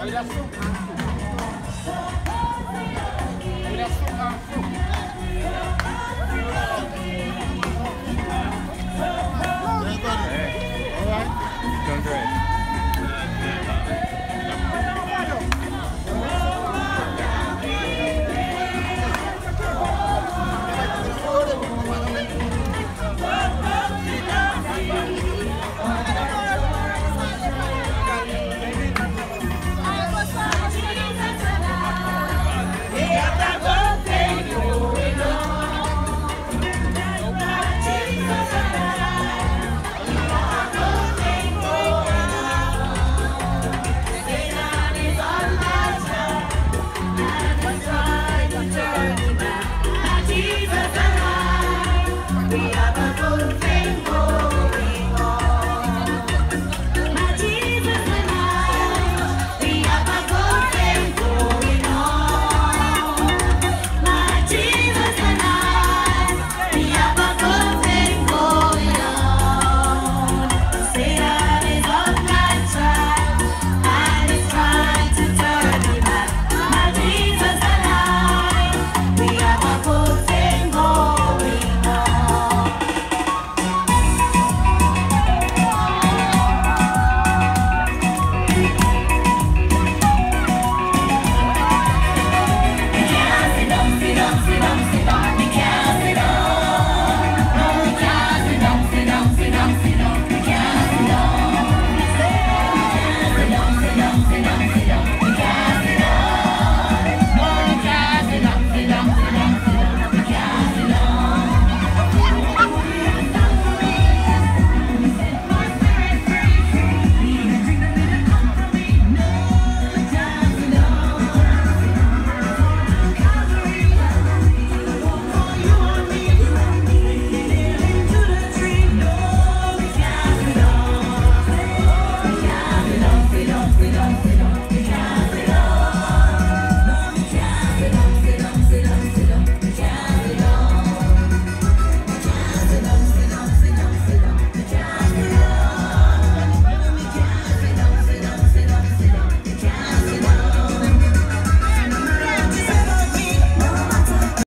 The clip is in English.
Olha a